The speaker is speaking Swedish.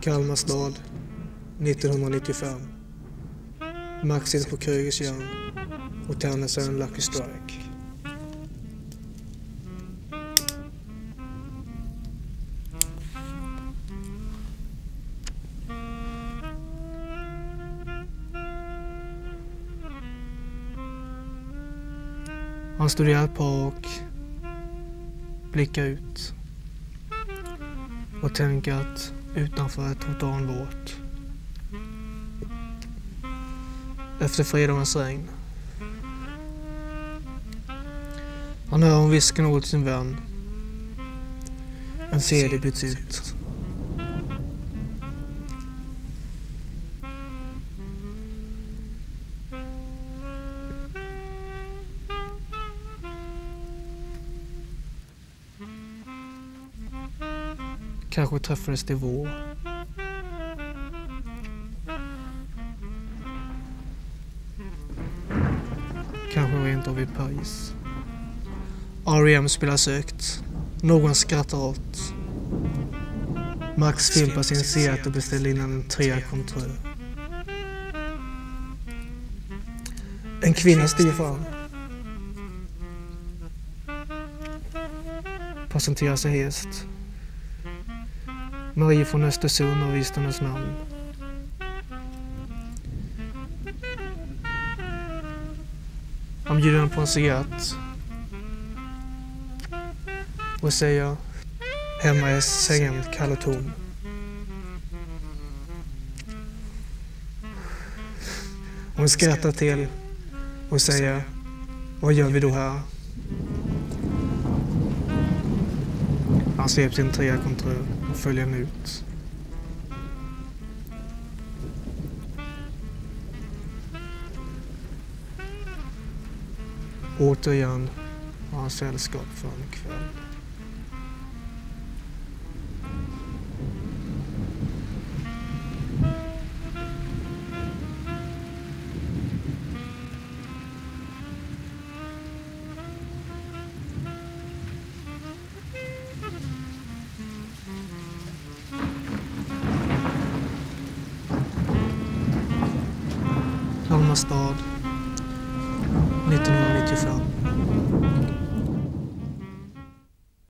Kalmar stad 1995. Max sitter på Krügers järn och tänder sig en Lucky Strike. Han studerar ett par och blickar ut och tänker att utanför är trottoaren våt. Efter fredagens regn. Han hör hon viska något till sin vän. En CD byts ut. Kanske träffades de vår. Kanske rent av i Paris. R.E.M. spelar sökt. Någon skrattar åt. Max fimpar sin Seat och beställer in en trea Control. En kvinna stiger fram. Presenterar sig hest. Marie från Östersund har visst hennes namn. Han bjuder henne på en cigarett och säger hemma är sängen kall och tom. Hon skrattar till och säger vad gör vi då här? Han sveps in tre triakontroll och följer henne ut. Återigen har han sällskap för en kväll. Samma stad 1995.